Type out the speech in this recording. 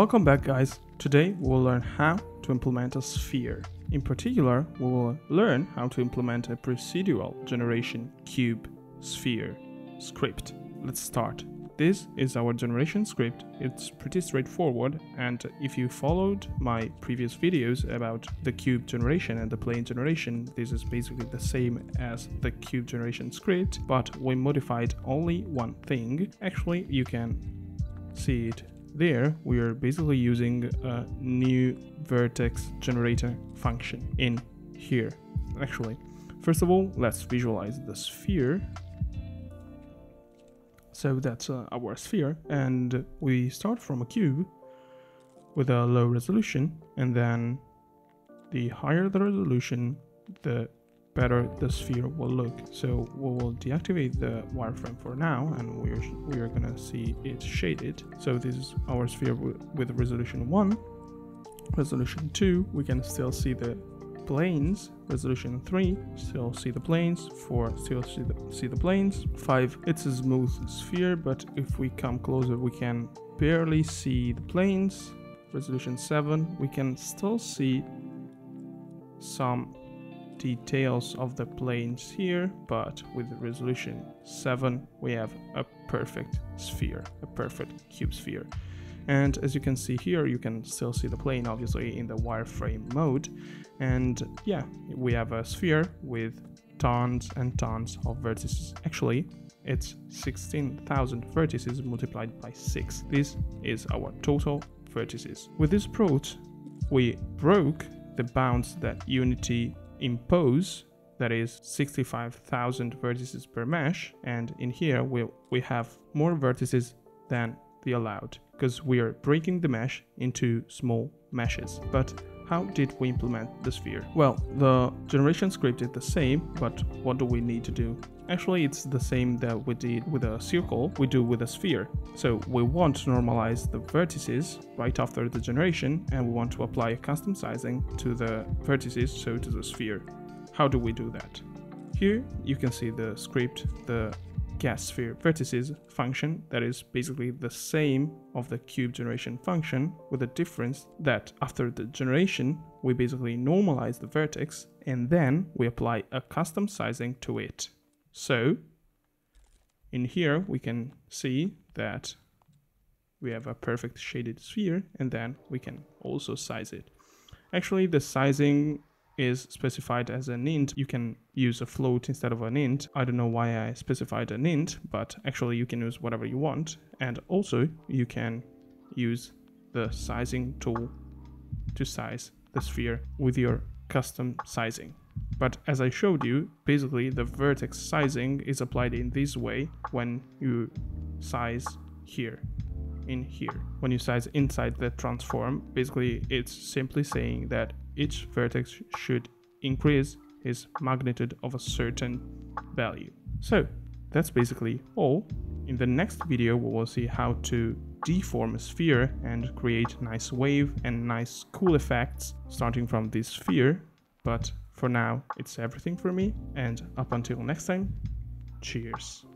Welcome back guys. Today we'll learn how to implement a sphere. In particular, we will learn how to implement a procedural generation cube sphere script. Let's start. This is our generation script. It's pretty straightforward and if you followed my previous videos about the cube generation and the plane generation, this is basically the same as the cube generation script, but we modified only one thing. Actually, you can see it there. We are basically using a new vertex generator function in here. Actually, first of all, let's visualize the sphere so that's uh, our sphere and we start from a cube with a low resolution and then the higher the resolution the better the sphere will look. So we will deactivate the wireframe for now and we're we're gonna see it shaded. So this is our sphere with resolution 1 resolution 2 we can still see the planes, resolution 3, still see the planes, 4, still see the, see the planes, 5, it's a smooth sphere, but if we come closer we can barely see the planes, resolution 7, we can still see some details of the planes here, but with resolution 7 we have a perfect sphere, a perfect cube sphere. And as you can see here, you can still see the plane obviously in the wireframe mode. And yeah, we have a sphere with tons and tons of vertices. Actually, it's 16,000 vertices multiplied by 6. This is our total vertices. With this approach, we broke the bounds that Unity impose that is 65,000 vertices per mesh and in here we, we have more vertices than the allowed because we are breaking the mesh into small meshes. But how did we implement the sphere? Well, the generation script is the same, but what do we need to do? Actually, it's the same that we did with a circle, we do with a sphere. So we want to normalize the vertices right after the generation, and we want to apply a custom sizing to the vertices, so to the sphere. How do we do that? Here you can see the script, the get sphere vertices function that is basically the same of the cube generation function with the difference that after the generation we basically normalize the vertex and then we apply a custom sizing to it. So in here we can see that we have a perfect shaded sphere and then we can also size it. Actually the sizing is specified as an int, you can use a float instead of an int. I don't know why I specified an int, but actually you can use whatever you want. And also you can use the sizing tool to size the sphere with your custom sizing. But as I showed you, basically the vertex sizing is applied in this way when you size here in here. When you size inside the transform, basically it's simply saying that each vertex should increase its magnitude of a certain value. So that's basically all. In the next video we will see how to deform a sphere and create nice wave and nice cool effects starting from this sphere. But for now it's everything for me and up until next time, cheers.